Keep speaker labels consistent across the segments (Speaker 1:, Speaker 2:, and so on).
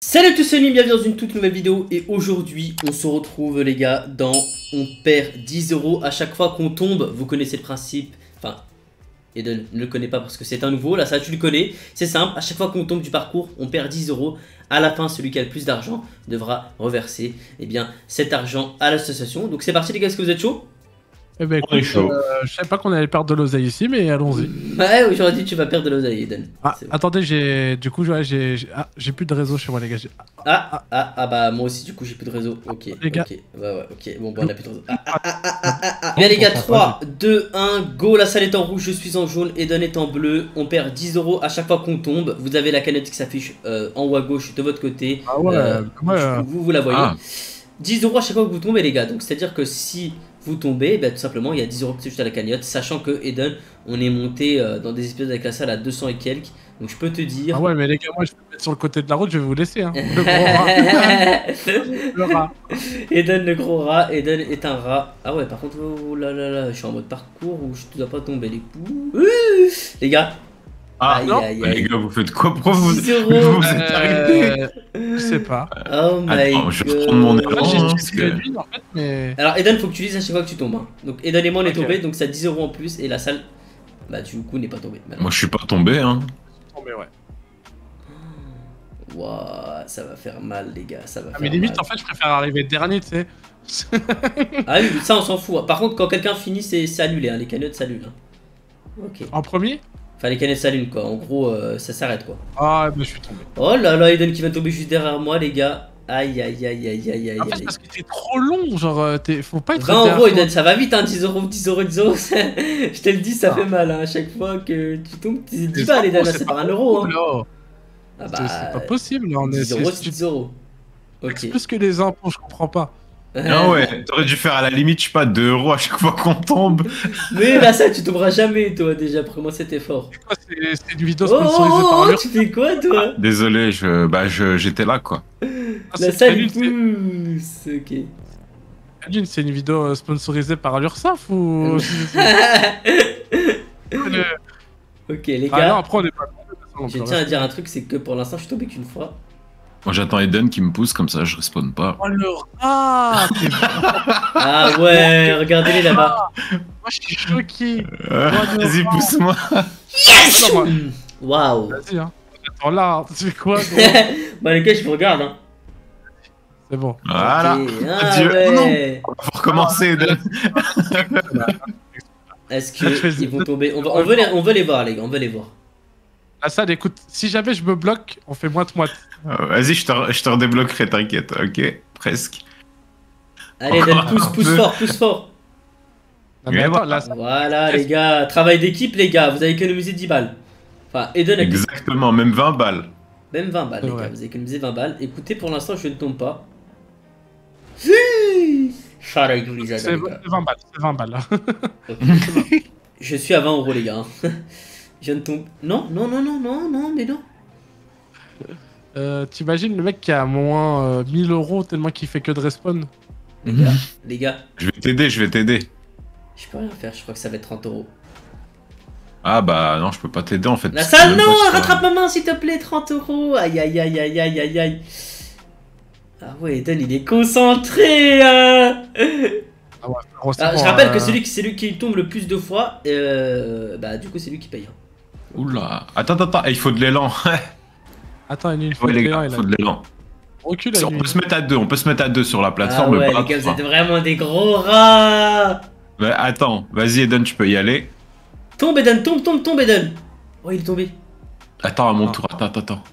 Speaker 1: Salut tous, c'est bienvenue dans une toute nouvelle vidéo et aujourd'hui on se retrouve les gars dans on perd 10 euros à chaque fois qu'on tombe, vous connaissez le principe, enfin Eden ne le connaît pas parce que c'est un nouveau, là ça tu le connais, c'est simple, à chaque fois qu'on tombe du parcours on perd 10 euros, à la fin celui qui a le plus d'argent devra reverser eh bien, cet argent à l'association, donc c'est parti les gars, est-ce que vous êtes chaud
Speaker 2: Eh ben écoute,
Speaker 3: chaud.
Speaker 2: euh, je savais pas qu'on allait perdre de l'oseille ici, mais allons-y.
Speaker 1: Ouais aujourd'hui tu vas perdre de l'oseille Eden.
Speaker 2: Ah, attendez, j'ai du coup j'ai j'ai- ah, plus de réseau chez moi les gars. J'ai-
Speaker 1: Ah, ah, ah bah moi aussi du coup j'ai plus de réseau. Ok,
Speaker 2: Les gars.
Speaker 1: ok, ouais, ouais, ok, bon, bon on a plus de réseau. Ah, ah, ah, ah, ah, ah, ah. Bien les gars, 3, 2, 1, go, la salle est en rouge, je suis en jaune, Eden est en bleu, on perd 10 euros à chaque fois qu'on tombe, vous avez la cagnotte qui s'affiche euh, en haut à gauche de votre côté,
Speaker 2: Ah ouais,
Speaker 1: Euh,
Speaker 2: ouais, euh,
Speaker 1: vous, vous la voyez.
Speaker 3: Ah.
Speaker 1: 10 euros à chaque fois que vous tombez les gars, donc c'est à dire que si vous tombez, bah, tout simplement il y a 10 euros qui sont juste à la cagnotte, sachant que Eden, on est monté euh, dans des épisodes avec la salle à 200 et quelques, donc je peux te dire...
Speaker 2: ah ouais, mais les gars, moi je vais me mettre sur le côté de la route, je vais vous laisser. Hein. Le gros rat. Le rat.
Speaker 1: Eden le gros rat, Eden est un rat. Ah ouais, par contre, oh là là là, je suis en mode parcours où je dois pas tomber les coups. Ouh les gars,
Speaker 3: Ah,
Speaker 1: aïe
Speaker 2: non.
Speaker 1: aïe
Speaker 3: les gars, vous faites quoi Pourquoi vous,
Speaker 1: 10 euros.
Speaker 3: vous êtes arrivés
Speaker 2: Euh, je sais pas.
Speaker 1: Oh my
Speaker 3: Attends, je vais
Speaker 1: god.
Speaker 3: reprendre mon hein, que-
Speaker 2: en fait, mais.
Speaker 1: Alors, Eden, faut que tu dises à chaque fois que tu tombes. hein. Donc, Eden et moi, on est tombés, donc ça a 10 euros en plus et la salle, bah, du coup, n'est pas tombée. Maintenant.
Speaker 3: Moi, je suis pas tombé, hein.
Speaker 2: Mais ouais.
Speaker 1: Ouah, ça va faire mal, les gars, ça va
Speaker 2: Ah,
Speaker 1: faire
Speaker 2: mais limite,
Speaker 1: mal.
Speaker 2: en fait, je préfère arriver dernier, tu sais.
Speaker 1: Ah oui, ça, on s'en fout. Par contre, quand quelqu'un finit, c'est annulé, hein. les cagnottes s'annulent. hein. Ok.
Speaker 2: En premier?
Speaker 1: Enfin, les cagnottes s'annulent, quoi. En gros, euh, ça s'arrête, quoi.
Speaker 2: Ah, mais je suis tombé.
Speaker 1: Oh là là, Eden qui va tomber juste derrière moi, les gars. Aïe aïe aïe aïe aïe aïe
Speaker 2: En fait, parce que t'es trop long, genre, euh, t'es- faut pas être.
Speaker 1: 20 euros,
Speaker 2: derrière
Speaker 1: Eden, ça va vite, hein, 10 euros, 10 euros, 10 euros. Je te le dis, ça
Speaker 2: Ah.
Speaker 1: fait mal, hein, à chaque fois que tu tombes, c'est 10
Speaker 2: C'est
Speaker 1: balles,
Speaker 2: pas
Speaker 1: Eden,
Speaker 2: c'est pas
Speaker 1: pas un euro.
Speaker 2: toi.
Speaker 1: Hein. Ah
Speaker 2: c'est- c'est pas possible, là, on est.
Speaker 1: 10 euros,
Speaker 2: c'est
Speaker 1: 10 euros. Ok.
Speaker 2: C'est plus que les impôts, je comprends pas.
Speaker 3: Ah ouais, t'aurais dû faire à la limite, je sais pas, 2 euros à chaque fois qu'on tombe.
Speaker 1: Mais là, ça, tu tomberas jamais, toi, déjà, pour comment c'était fort.
Speaker 2: C'est quoi, c'est c'est une vidéo
Speaker 1: Oh,
Speaker 2: sponsorisée
Speaker 1: oh,
Speaker 2: par
Speaker 1: oh, tu fais quoi, toi
Speaker 3: Désolé, je, bah, je, j'étais là, quoi.
Speaker 2: Ah,
Speaker 1: La
Speaker 2: c'est
Speaker 1: salle pousse. Ok.
Speaker 2: c'est- une vidéo euh, sponsorisée par l'URSSAF ou. Le-
Speaker 1: ok, les
Speaker 2: Ah non,
Speaker 1: gars,
Speaker 2: après on est pas.
Speaker 1: je tiens à dire un truc, c'est que pour l'instant, je suis tombé qu'une fois.
Speaker 3: Moi, j'attends Eden qui me pousse, comme ça, je respawn pas.
Speaker 2: Oh le rat
Speaker 1: Ah ouais, regardez-les là-bas.
Speaker 2: Moi je suis choqué
Speaker 3: Euh,
Speaker 2: Ouais,
Speaker 3: Vas-y, pousse-moi.
Speaker 1: Hmm. Waouh.
Speaker 2: Vas-y hein Attends là, tu fais quoi
Speaker 1: Bah, les gars, je vous regarde, hein.
Speaker 2: C'est bon.
Speaker 3: Voilà.
Speaker 1: Ah
Speaker 3: Adieu.
Speaker 1: ouais.
Speaker 3: Faut recommencer, Eden.
Speaker 1: Est-ce
Speaker 2: Je fais-
Speaker 1: qu'ils vont tomber? On, va- on, veut les, on veut les voir, les gars, on veut les voir.
Speaker 2: La salle, écoute, si jamais je me bloque, on fait moite-moite.
Speaker 3: Euh, Vas-y, je te, re- je te redébloquerai, t'inquiète. Ok, presque.
Speaker 1: Allez,
Speaker 3: Encore
Speaker 1: Dan, pousse, pousse
Speaker 3: peu.
Speaker 1: fort, pousse fort.
Speaker 2: Non, mais attends,
Speaker 3: voilà.
Speaker 1: les gars. Travail d'équipe, les gars. Vous avez économisé 10 balles. Enfin, Eden a
Speaker 3: Exactement, même 20 balles.
Speaker 1: même 20 balles, les gars. Vous avez économisé 20 balles. Écoutez, pour l'instant, je ne tombe pas.
Speaker 2: C'est
Speaker 1: les gars.
Speaker 2: c'est 20 balles, c'est 20 balles.
Speaker 1: Ok. Je suis à 20 euros, les gars. Je. Non, non, non, non, non, non, mais non.
Speaker 2: Euh, T'imagines le mec qui a moins euh, 1000 euros tellement qu'il fait que de respawn
Speaker 1: Les gars, les gars,
Speaker 3: Je vais t'aider, je vais t'aider.
Speaker 1: je peux rien faire. Je crois que ça va être 30 euros.
Speaker 3: Ah bah non, je peux pas t'aider en fait.
Speaker 1: La salle, non
Speaker 3: pas
Speaker 1: Rattrape ma main, s'il te plaît, 30 euros Aïe, aïe, aïe, aïe, aïe, aïe, aïe Ah ouais, Eden, il est concentré hein
Speaker 2: Ah ouais,
Speaker 1: Ah, Je rappelle
Speaker 2: euh,
Speaker 1: que celui qui, c'est lui qui tombe le plus de fois, euh, bah du coup, c'est lui qui paye. hein.
Speaker 3: Oula. Attends, attends, attends, Eh, il faut de l'élan.
Speaker 2: Attends, il y a une fois
Speaker 3: ouais, les
Speaker 2: il
Speaker 3: gars, il faut de l'élan.
Speaker 2: Recule,
Speaker 3: Si, On peut se mettre à deux, on peut se mettre à deux sur la
Speaker 1: Ah
Speaker 3: plateforme.
Speaker 1: ouais,
Speaker 3: pas
Speaker 1: les gars, vous êtes vraiment des gros rats
Speaker 3: Ouais, attends, vas-y Eden, tu peux y aller.
Speaker 1: Tombe, Eden, tombe, tombe, tombe, Eden Oh, il est tombé.
Speaker 3: Attends, à mon
Speaker 2: Ah.
Speaker 3: tour, attends, attends, attends.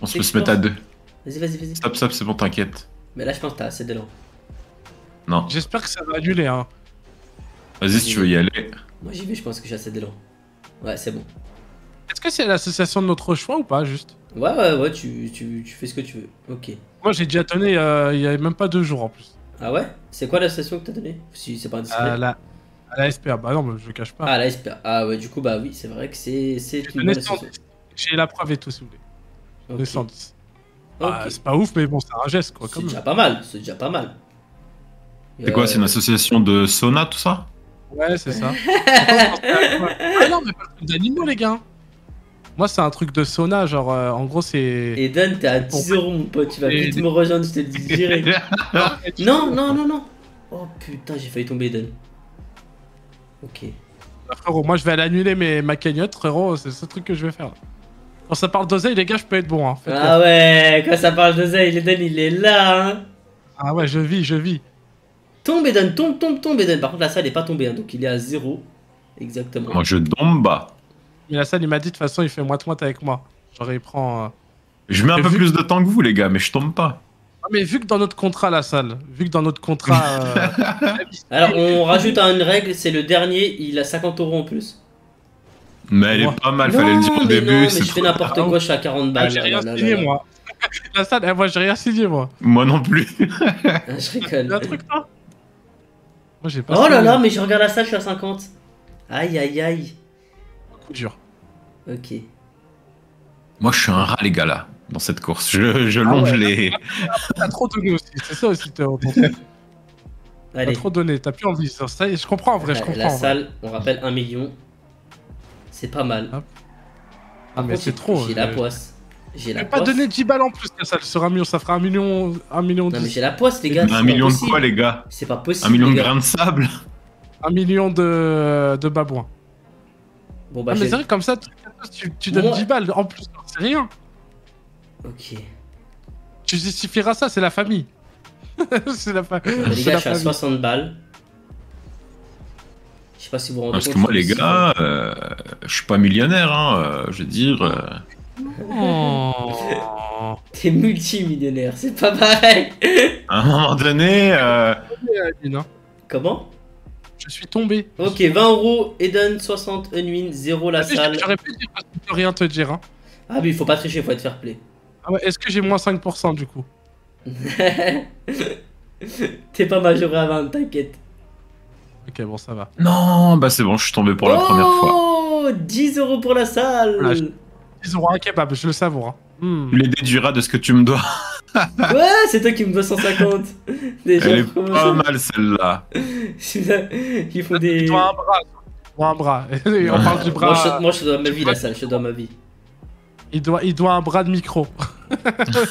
Speaker 3: On se peut se mettre à deux.
Speaker 1: Vas-y, vas-y, vas-y.
Speaker 3: Stop, stop, c'est bon, t'inquiète.
Speaker 1: Mais là, je pense que t'as assez d'élan.
Speaker 3: Non,
Speaker 2: J'espère que ça va annuler, hein.
Speaker 3: vas-y si tu veux y aller.
Speaker 1: Moi, j'y vais, je pense que j'ai assez d'élan. Ouais, c'est bon.
Speaker 2: Est-ce que c'est l'association de notre choix ou pas, juste?
Speaker 1: Ouais, ouais, ouais, tu, tu, tu fais ce que tu veux. Ok.
Speaker 2: Moi, j'ai déjà donné euh, il y a même pas deux jours en plus.
Speaker 1: Ah ouais? C'est quoi l'association que t'as donné Si c'est pas indiscret.
Speaker 2: À la, à la SPA. Bah non, mais je cache pas.
Speaker 1: Ah, la SPA. Ah ouais, du coup, bah oui, c'est vrai que c'est c'est
Speaker 2: J'ai
Speaker 1: une bonne
Speaker 2: 110.
Speaker 1: association.
Speaker 2: J'ai la preuve et tout, si vous voulez. J'ai donné
Speaker 1: Ok.
Speaker 2: 110.
Speaker 1: Ok.
Speaker 2: Ah, c'est pas ouf, mais bon, c'est un geste, quoi.
Speaker 1: C'est déjà pas mal, c'est déjà pas mal.
Speaker 3: C'est quoi,
Speaker 1: Euh,
Speaker 3: c'est une association de sauna, tout ça?
Speaker 2: Ouais, c'est ça. ah non, mais pas le truc d'animaux, les gars. Moi, c'est un truc de sauna, genre, euh, en gros, c'est.
Speaker 1: Eden, t'es à 10 euros, mon pote. Tu vas
Speaker 2: Et-
Speaker 1: vite me rejoindre, je te dis direct. Non, non, non, non. Oh putain, j'ai failli tomber, Eden. Ok.
Speaker 2: Ah, Frérot, moi, je vais aller annuler mes, ma cagnotte, frérot, c'est ce truc que je vais faire. Quand ça parle d'oseille, les gars, je peux être bon, hein.
Speaker 1: Ah ouais, quand ça parle d'oseille, Eden, il est là, hein.
Speaker 2: Ah ouais, je vis, je vis.
Speaker 1: Tombe, Eden, tombe, tombe, tombe, Eden. Par contre, la salle est pas tombée, hein, donc il est à 0. Exactement.
Speaker 3: Moi, je tombe bas.
Speaker 2: Mais la salle, il m'a dit, de toute façon, il fait moite-moite avec moi. Genre, il prend. euh,
Speaker 3: Je mets un
Speaker 2: Et
Speaker 3: peu
Speaker 2: vu-
Speaker 3: plus de temps que vous, les gars, mais je tombe pas.
Speaker 2: Ah, mais vu que dans notre contrat, la salle, vu que dans notre contrat. euh,
Speaker 1: Alors, on rajoute une règle, c'est le dernier, il a 50 euros en plus.
Speaker 3: Mais elle
Speaker 2: Moi.
Speaker 3: est pas mal, fallait le dire au
Speaker 1: mais
Speaker 3: début.
Speaker 1: non, mais
Speaker 3: c'est
Speaker 1: je fais
Speaker 3: trop
Speaker 1: n'importe quoi, je suis à 40 balles.
Speaker 2: j'ai
Speaker 1: là,
Speaker 2: rien
Speaker 1: là, là,
Speaker 2: signé,
Speaker 1: là.
Speaker 2: moi. la salle, eh, moi, j'ai rien signé, moi.
Speaker 3: Moi non plus.
Speaker 1: Ah, je
Speaker 2: Il y a un
Speaker 1: rigole.
Speaker 2: truc, toi? Moi, j'ai pas
Speaker 1: Oh là
Speaker 2: signé.
Speaker 1: là, mais je regarde la salle, je suis à 50. Aïe, aïe, aïe.
Speaker 2: Coup dur.
Speaker 1: Ok.
Speaker 3: Moi, je suis un rat, les gars, là, dans cette course. Je, je longe
Speaker 2: ouais.
Speaker 3: les.
Speaker 2: T'as trop donné aussi, c'est ça aussi, t'as trop donné, t'as plus envie. Ça, ça y est, je comprends en vrai, je comprends.
Speaker 1: la salle, on rappelle 1 million. C'est pas mal.
Speaker 2: Ah,
Speaker 1: Par
Speaker 2: mais c'est trop.
Speaker 1: J'ai la
Speaker 2: je-
Speaker 1: poisse. J'ai
Speaker 2: Je
Speaker 1: la
Speaker 2: pas donner 10 balles en plus, la salle sur un million, ça fera un million. Un million,
Speaker 1: Non, mais j'ai la poisse, les gars. c'est
Speaker 3: Un
Speaker 1: pas
Speaker 3: million de
Speaker 1: possible.
Speaker 3: quoi, les gars?
Speaker 1: C'est pas possible.
Speaker 3: Un million de grains de sable?
Speaker 2: Un million de, de babouins.
Speaker 1: Bon, bah,
Speaker 2: Ah, mais c'est vrai, comme ça, tu, tu, tu donnes
Speaker 1: Moi-
Speaker 2: 10 balles en plus, c'est rien.
Speaker 1: Ok.
Speaker 2: Tu justifieras ça, c'est la famille. c'est la, fa-
Speaker 1: Bah, les gars,
Speaker 2: la
Speaker 1: je suis à
Speaker 2: famille.
Speaker 1: 60 balles. Je sais pas si vous rendez
Speaker 3: Parce
Speaker 1: compte.
Speaker 3: que moi,
Speaker 1: je
Speaker 3: les
Speaker 1: suis
Speaker 3: gars, euh, je suis pas millionnaire, hein. euh, je veux dire. euh,
Speaker 2: Oh.
Speaker 1: T'es multimillionnaire, c'est pas pareil.
Speaker 3: à un moment donné, euh.
Speaker 1: Comment?
Speaker 2: Je suis tombé.
Speaker 1: Ok, 20 euros, Eden 60, Unwin, 0 la
Speaker 2: Ah, mais
Speaker 1: salle.
Speaker 2: J'aurais pu dire parce que je peux rien te dire. Hein.
Speaker 1: Ah, mais il faut pas tricher, faut être fair play.
Speaker 2: Ah ouais, Est-ce que j'ai moins 5% du coup?
Speaker 1: T'es pas majoré à 20, t'inquiète.
Speaker 2: Ok, bon, ça va.
Speaker 3: non, bah c'est bon, je suis tombé pour la première fois.
Speaker 1: Oh 10 euros pour la salle
Speaker 2: Voilà, je- Ils auront un kebab, je le savoure. hein. Hmm.
Speaker 3: Tu les déduiras de ce que tu me dois.
Speaker 1: Ouais, c'est toi qui me dois 150 Déjà,
Speaker 3: Elle est pas
Speaker 1: ça
Speaker 3: mal, celle-là.
Speaker 2: Il
Speaker 1: des...
Speaker 2: doit un bras. Il doit un bras. On parle du bras.
Speaker 1: Moi je, moi, je te dois ma vie, la salle, je te dois ma vie.
Speaker 2: Il, doit, il doit un bras de micro.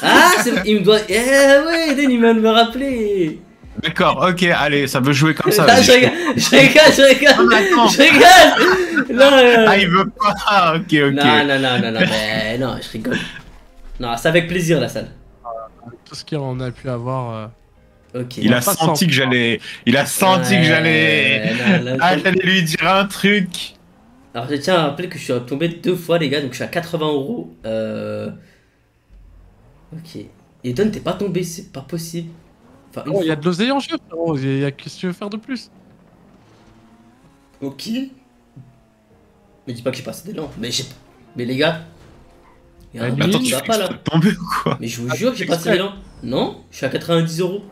Speaker 1: Ah, c'est- il me doit... Eh ouais, Eden, il vient de me rappeler
Speaker 3: D'accord, ok, allez, ça veut jouer comme ça.
Speaker 1: Là,
Speaker 3: vas-y.
Speaker 1: je rigole, je rigole, je rigole
Speaker 3: Ah,
Speaker 1: Non, euh,
Speaker 3: Ah, il veut pas. Ok, ok.
Speaker 1: non, non, non, non, non, mais non, je rigole. Non, c'est avec plaisir, la salle.
Speaker 2: Tout ce qu'on a pu avoir. euh,
Speaker 1: Ok.
Speaker 3: Il a senti que j'allais. Il a senti que j'allais. Ah, j'allais lui dire un truc.
Speaker 1: Alors je tiens à rappeler que je suis tombé deux fois les gars, donc je suis à 80 euros. Euh... Ok. Et Don, t'es pas tombé, c'est pas possible. Enfin,
Speaker 2: Oh, il y a de l'oseille en jeu, frérot. Il y a- Qu'est-ce que tu veux faire de plus
Speaker 1: Ok. Mais dis pas que j'ai passé d'élan. Mais j'ai... Mais les gars... Il y a un
Speaker 3: Attends,
Speaker 1: qui
Speaker 3: tu
Speaker 1: va
Speaker 3: fais
Speaker 1: pas là.
Speaker 3: tomber ou quoi
Speaker 1: Mais je vous jure que j'ai passé d'élan. Non Je suis à 90 euros.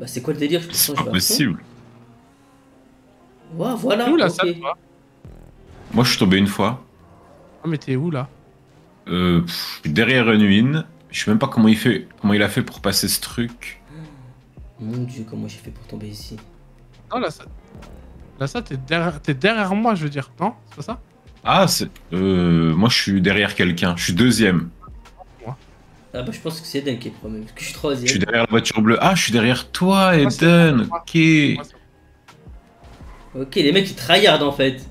Speaker 1: Bah c'est quoi le délire? Je
Speaker 3: C'est pas possible.
Speaker 1: Ouais, voilà.
Speaker 2: Où la
Speaker 1: ok.
Speaker 2: salle, toi?
Speaker 3: Moi, je suis tombé une fois.
Speaker 2: Ah, mais t'es où là?
Speaker 3: Euh, pff, derrière Unwin. Je sais même pas comment il fait, comment il a fait pour passer ce truc.
Speaker 1: Mon dieu, comment j'ai fait pour tomber ici?
Speaker 2: Non, la salle. La salle, t'es derrière... t'es derrière moi, je veux dire. Non? C'est pas ça?
Speaker 3: Ah, c'est. Euh, moi, je suis derrière quelqu'un. Je suis deuxième.
Speaker 1: Ah bah je pense que c'est Eden qui est premier, parce que je suis
Speaker 3: Je suis
Speaker 1: troisième.
Speaker 3: derrière la voiture bleue. Ah, je suis derrière toi, Eden. Ok.
Speaker 1: Ok, les mecs ils tryhard en fait.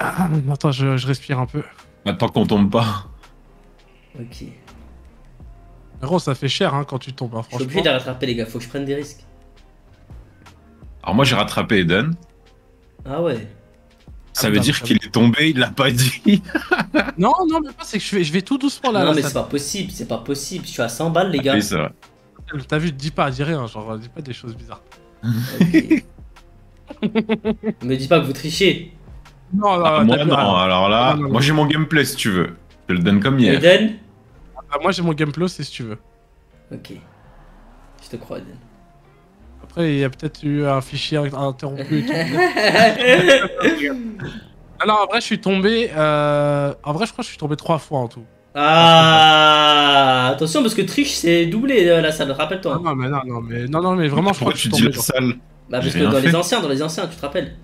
Speaker 2: Ah, attends, je, je respire un peu.
Speaker 3: Attends qu'on tombe pas.
Speaker 1: Ok.
Speaker 2: Gros, ça fait cher hein, quand tu tombes, hein,
Speaker 1: Je suis obligé de la rattraper les gars, faut que je prenne des risques.
Speaker 3: Alors, moi, j'ai rattrapé Eden.
Speaker 1: Ah ouais.
Speaker 3: Ça
Speaker 2: Ah,
Speaker 3: veut dire qu'il est tombé, il l'a pas dit.
Speaker 2: Non, non, mais pas, c'est que je vais, je vais tout doucement là.
Speaker 1: non mais c'est pas possible, c'est pas possible. Je suis à 100 balles les gars.
Speaker 3: Oui.
Speaker 2: T'as vu, dis pas, dis rien, genre, dis pas des choses bizarres.
Speaker 1: Ok. Me dis pas que vous trichez.
Speaker 2: Non, non,
Speaker 3: Ah, moi, non.
Speaker 2: ah,
Speaker 3: Alors là,
Speaker 2: Non, non, non.
Speaker 3: moi, j'ai mon gameplay si tu veux. Je te le donne comme hier.
Speaker 1: Eden
Speaker 2: ah, moi j'ai mon gameplay, c'est si tu veux.
Speaker 1: Ok. Je te crois Eden.
Speaker 2: Après, il y a peut-être eu un fichier interrompu et tout. Alors, en vrai, je suis tombé. Euh... En vrai, je crois que je suis tombé trois fois en tout.
Speaker 1: ah attention parce que triche c'est doublé euh, la salle, rappelle-toi.
Speaker 2: Non, non, mais non, non, mais non, non, mais vraiment, je crois que je
Speaker 3: tu
Speaker 2: suis
Speaker 3: dis la salle
Speaker 1: Bah parce que dans les anciens, dans les anciens, tu te rappelles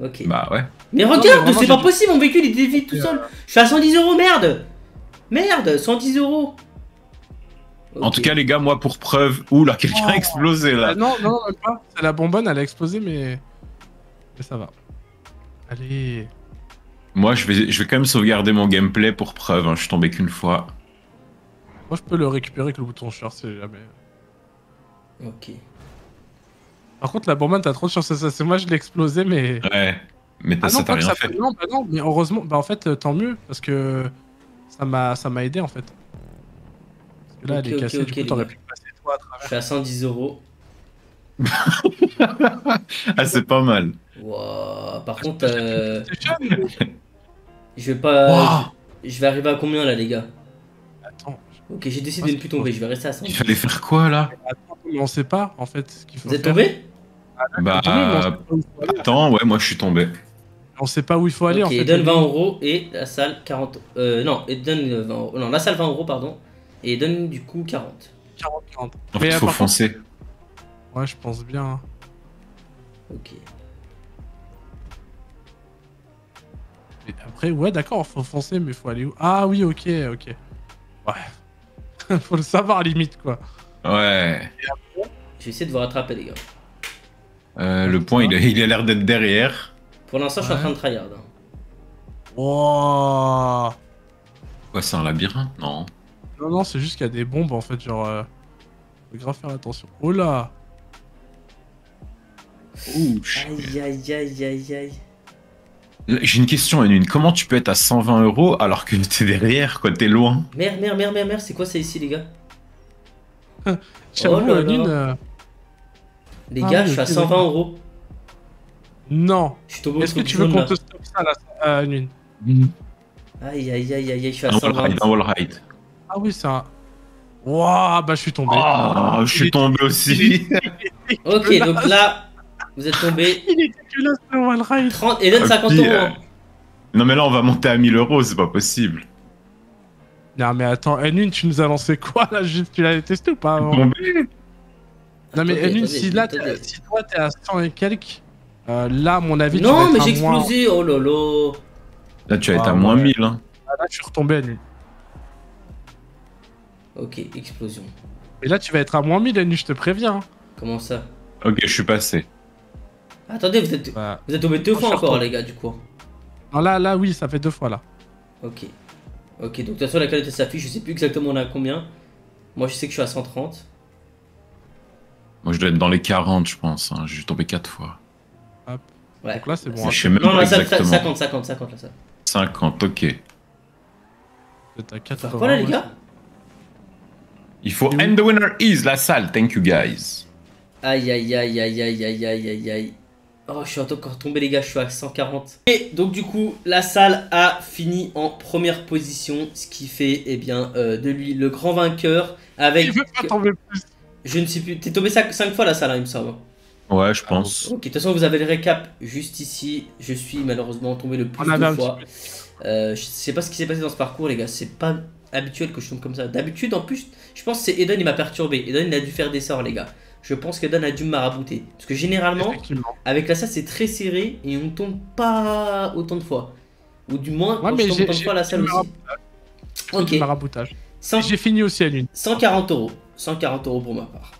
Speaker 1: Ok.
Speaker 3: Bah ouais.
Speaker 1: Mais regarde, c'est pas possible, mon véhicule il dévie tout seul. Je suis à 110 euros, merde Merde, 110 euros
Speaker 3: En tout cas, les gars, moi, pour preuve. Ouh là, quelqu'un a
Speaker 2: Oh.
Speaker 3: explosé
Speaker 2: Ah,
Speaker 3: là.
Speaker 2: non, non, même pas. C'est la bonbonne, elle a explosé, mais. Mais ça va. Allez.
Speaker 3: Moi, je vais, je vais quand même sauvegarder mon gameplay pour preuve. hein, Je suis tombé qu'une fois.
Speaker 2: Moi, je peux le récupérer avec le bouton short si jamais.
Speaker 1: Ok.
Speaker 2: Par contre, la bonbonne, t'as trop de chance. Ça, c'est moi, je l'ai explosé, mais.
Speaker 3: Ouais. Mais t'as-
Speaker 2: Ah
Speaker 3: ça
Speaker 2: non,
Speaker 3: t'a rien
Speaker 2: ça
Speaker 3: fait.
Speaker 2: peut- Non, bah non, mais heureusement, bah en fait, euh, tant mieux, parce que ça m'a ça m'a aidé en fait. Là,
Speaker 1: Ok,
Speaker 2: elle est cassée,
Speaker 1: ok,
Speaker 2: du coup, t'aurais pu passer toi à
Speaker 1: Je suis à 110 euros.
Speaker 3: ah, c'est pas mal.
Speaker 1: Wow. Par contre, euh, je vais pas.
Speaker 3: Wow.
Speaker 1: Je vais arriver à combien là, les gars?
Speaker 2: Attends,
Speaker 1: Ok, j'ai décidé de ne plus tomber, je vais rester à 100.
Speaker 3: Il fallait faire quoi là?
Speaker 2: Attends, mais on sait pas en fait ce qu'il faut
Speaker 1: Vous êtes tombé?
Speaker 3: Bah.
Speaker 2: Faut aller.
Speaker 3: Attends, ouais, moi je suis tombé.
Speaker 2: On sait pas où il faut aller en fait.
Speaker 1: Eden 20 euros et la salle 40. Euh, non, Eden euh, 20 euros. Non, la salle 20 euros, pardon. Et Eden du coup 40.
Speaker 2: 40, 40.
Speaker 3: En fait,
Speaker 2: Mais,
Speaker 3: il faut
Speaker 2: contre-
Speaker 3: foncer.
Speaker 2: Ouais, je pense bien. hein.
Speaker 1: Ok.
Speaker 2: Et après, ouais, d'accord, faut foncer, mais faut aller où? Ah oui, ok, ok. Ouais. faut le savoir limite quoi.
Speaker 3: Ouais.
Speaker 1: Je vais essayer de vous rattraper, les gars.
Speaker 3: Euh, le point, il a il a l'air d'être derrière.
Speaker 1: Pour l'instant, je suis en train de tryhard. hein.
Speaker 2: Wow.
Speaker 3: Quoi, c'est un labyrinthe? Non.
Speaker 2: Non, non, c'est juste qu'il y a des bombes en fait, genre. Euh... Faut grave faire attention. Oh là
Speaker 3: Ouh,
Speaker 1: Aïe, aïe, aïe, aïe, aïe.
Speaker 3: J'ai une question, Anune. Comment tu peux être à 120 euros alors que t'es derrière, quoi T'es loin?
Speaker 1: Merde, merde, merde, merde, merde, c'est quoi ça ici, les gars?
Speaker 2: J'avoue,
Speaker 1: Oh là
Speaker 2: euh, euh,
Speaker 1: Les
Speaker 2: Ah
Speaker 1: gars, je suis à
Speaker 2: ok,
Speaker 1: 120
Speaker 2: d'accord.
Speaker 1: euros.
Speaker 2: Non.
Speaker 1: Je suis tombé au
Speaker 2: Est-ce que tu veux qu'on te stoppe ça là, euh, Lune
Speaker 1: Aïe, aïe, aïe, aïe, aïe, je suis à
Speaker 3: Un wall
Speaker 1: 120.
Speaker 3: ride, un wall ride.
Speaker 2: Ah oui, c'est un. Waouh, bah je suis tombé.
Speaker 3: Oh, je suis tombé aussi.
Speaker 1: Ok, donc là, vous êtes tombé.
Speaker 2: Il est dégueulasse le wall ride.
Speaker 1: 30 et donne
Speaker 3: Ah,
Speaker 1: 50
Speaker 3: puis,
Speaker 1: euros.
Speaker 3: euh. Non, mais là, on va monter à 1000 euros, c'est pas possible.
Speaker 2: Non mais attends, N1, tu nous as lancé quoi là juste Tu l'avais testé ou pas avant
Speaker 3: Tombé
Speaker 2: Non mais
Speaker 1: Attendez,
Speaker 2: N1,
Speaker 1: attendez,
Speaker 2: si là, si toi t'es à 100 et quelques, euh, là à mon avis tu
Speaker 1: Non,
Speaker 2: vas
Speaker 1: mais
Speaker 2: être
Speaker 1: j'ai
Speaker 2: moins-
Speaker 1: explosé. Oh là là.
Speaker 3: Tu vas être
Speaker 2: Ah,
Speaker 3: à moins
Speaker 2: ouais.
Speaker 3: 1000. Hein.
Speaker 2: Ah, là je suis retombé N1.
Speaker 1: Ok, explosion.
Speaker 2: Et là tu vas être à moins 1000 N1, je te préviens. hein.
Speaker 1: Comment ça?
Speaker 3: Ok, je suis passé.
Speaker 1: Attendez, vous êtes,
Speaker 2: Bah,
Speaker 1: vous êtes tombé deux fois
Speaker 2: je suis
Speaker 1: encore, les gars, du coup.
Speaker 2: non, là, là oui, ça fait deux fois là.
Speaker 1: Ok. Ok, donc de toute façon, la qualité s'affiche. Je sais plus exactement on est à combien. Moi, je sais que je suis à 130.
Speaker 3: Moi, je dois être dans les 40, je pense. Hein. J'ai tombé 4 fois.
Speaker 1: Ouais.
Speaker 2: Donc là c'est bon.
Speaker 3: Je
Speaker 2: hein.
Speaker 3: sais même
Speaker 1: Non,
Speaker 3: pas
Speaker 1: salle,
Speaker 3: exactement.
Speaker 1: 50, 50, 50, la salle.
Speaker 3: 50, ok.
Speaker 2: T'es à 80.
Speaker 1: Voilà, les gars?
Speaker 3: Il faut. And the winner is la salle. Thank you, guys.
Speaker 1: Aïe aïe aïe aïe aïe aïe aïe aïe aïe. Oh, je suis encore tombé, les gars, je suis à 140. Et donc, du coup, la salle a fini en première position, ce qui fait, eh bien, euh, de lui le grand vainqueur. Avec.
Speaker 2: Il veut pas tomber plus.
Speaker 1: Je ne sais plus. T'es tombé 5, fois la salle, hein, il me semble.
Speaker 3: Ouais, je pense.
Speaker 1: Ok, de toute façon, vous avez le récap juste ici. Je suis malheureusement tombé le plus
Speaker 2: On
Speaker 1: de fois. Euh, je sais pas ce qui s'est passé dans ce parcours, les gars. C'est pas habituel que je tombe comme ça. D'habitude, en plus, je pense que c'est Eden, il m'a perturbé. Eden, il a dû faire des sorts, les gars. Je pense qu'Eden a dû me marabouter. Parce que généralement, avec la salle, c'est très serré et on tombe pas autant de fois. Ou du moins,
Speaker 2: Ouais,
Speaker 1: quand
Speaker 2: mais
Speaker 1: je tombe fois, la salle aussi. Ok,
Speaker 2: maraboutage.
Speaker 1: 100
Speaker 2: Et J'ai fini aussi à l'une.
Speaker 1: 140 euros. 140 euros pour ma part.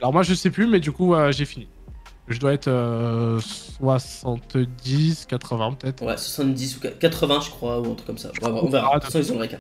Speaker 2: Alors moi je sais plus, mais du coup euh, j'ai fini. Je dois être euh, 70, 80 peut-être.
Speaker 1: Ouais, 70 ou 80, je crois, ou un truc comme ça. On verra. De toute façon, ils ont le récap.